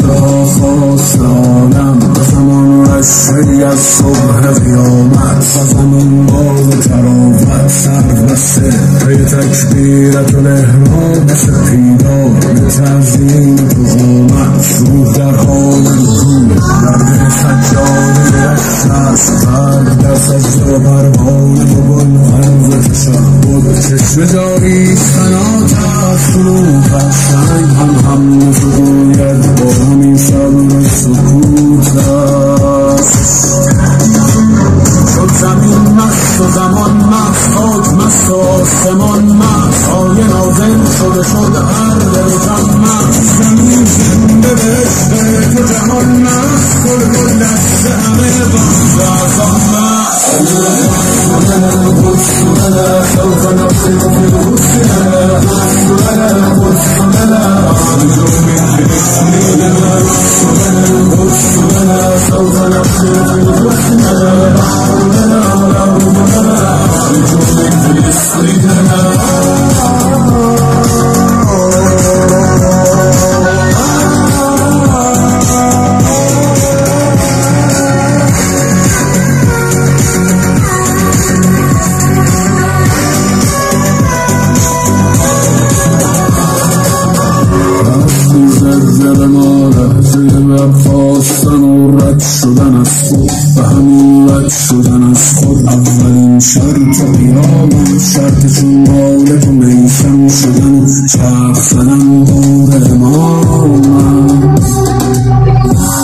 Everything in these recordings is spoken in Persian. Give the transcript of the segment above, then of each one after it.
به خواست عالم به زمان رشته از صبح قیامت زمان باد تراوت سر بسته پی تکبیرت و احرام سپیدا به تعظیم تو قشنگ هم هم نفگوید با همین صبر سکوت است شد زمین مست و زمان مست خاک مست و آسمان مست آیه نازل شده شد هر و جان مست زمین زنده به عشق تو جهان مست گل گل دست همه بخت از آن سوف نصرف برخواستن و رد شدن از خود و همین رد شدن از خود. اولین شرط قیامت شرط چون مالک و میسم شدن و چرخ زدن دور امامت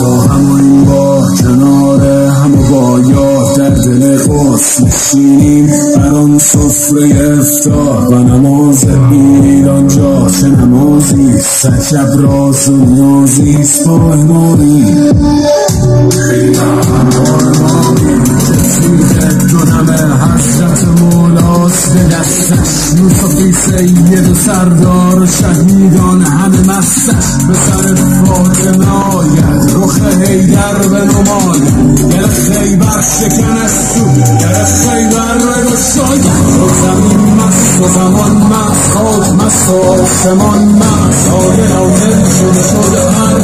با همان با کنار هم با یاه در دل بر آن سفره افتار و سجب راز و که دو همه حضرت مولاست به دستش یوسفی سید و سردار و شهیدان همه مستش به سر فاطمه آید رخ حیدر به نماید دل خیبر شکن از تو در خیبر و زمین و زمان مست خاک مست و آسمان مست آیه نازل شده شده هر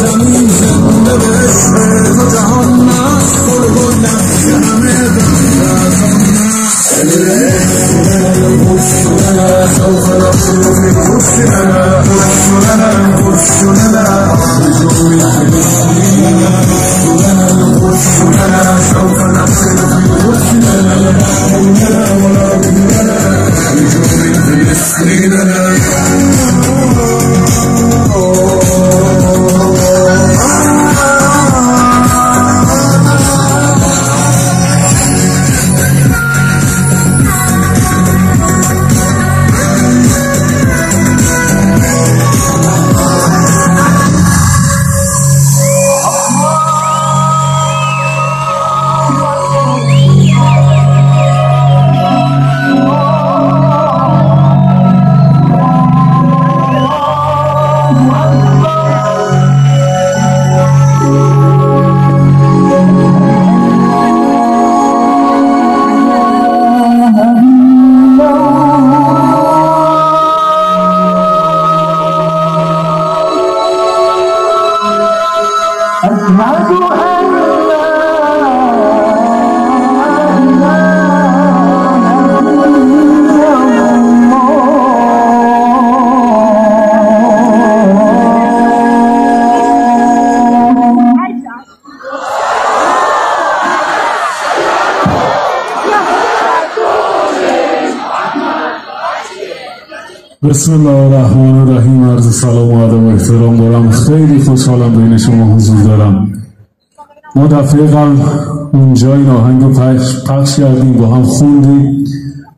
زمین زنده به بسم الله الرحمن الرحیم عرض سلام و ادب احترام دارم. خیلی خوشحالم بین شما حضور دارم. ما دفعه قبل اونجا این آهنگ پخش, پخش کردیم با هم خوندیم.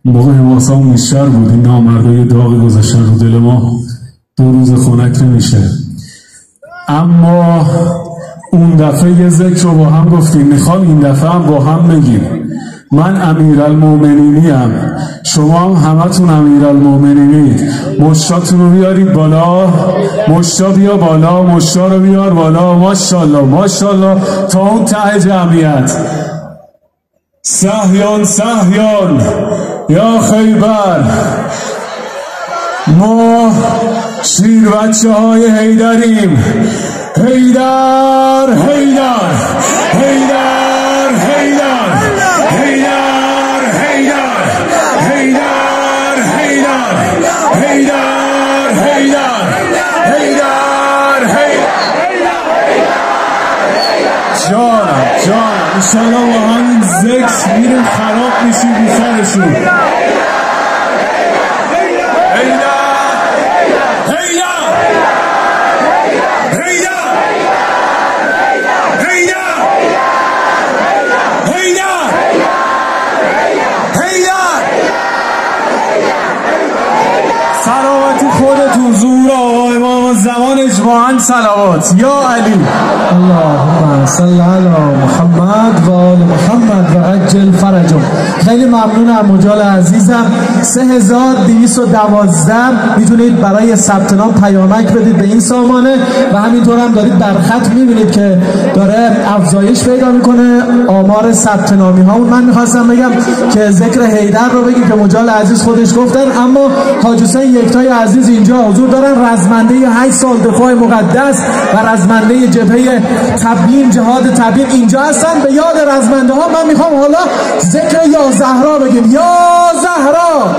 موقع حماسا بیشتر بود این نامردای داغی گذاشتن رو دل ما دو روز خونک نمیشه. اما اون دفعه یه ذکر رو با هم گفتیم. می‌خوام این دفعه هم با هم بگیم. من امیر المومنینی شما هم همتون امیر المومنینی مشتاتون رو بیارید بالا. مشتا بیا بالا. مشتا رو بیار بالا. ماشالله ماشالله تا اون ته جمعیت. سهیان سهیان. یا خیبر. ما شیر بچه های هیدریم هیدر هیدر هیدر انشالله با همین ذکر میریم خراب میشیم بی سرشون. اجماعا سلامات یا علی. اللهم صل علی محمد و آل محمد و عجل فرجم خیلی ممنونم مجال عزیزم. 3212 می‌تونید برای ثبت نام پیامک بدید به این سامانه و همینطور هم دارید در خط می‌بینید که داره افزایش پیدا می‌کنه. آمار ثبت نامی ها من می‌خواستم بگم که ذکر هیدر رو بگیم که مجال عزیز خودش گفتن اما حاج حسین یکتای عزیز اینجا حضور دارن. رزمنده 8 سال دفاع مقدس و رزمنده جبهه تبیین جهاد تبیین. اینجا هستن. به یاد رزمنده ها من می‌خوام حالا ذکر یا زهرا بگیم. یا زهرا!